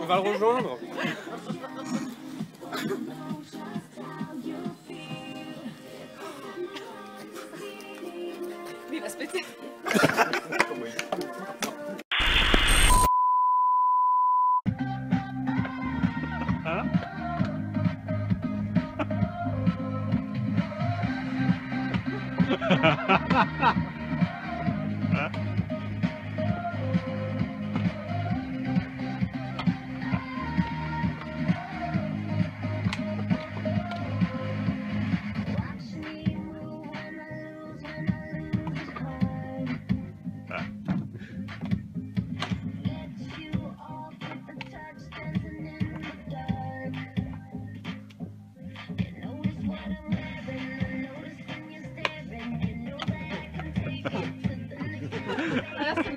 On va le rejoindre. Mais il va se péter. Ha ha ha ha! That's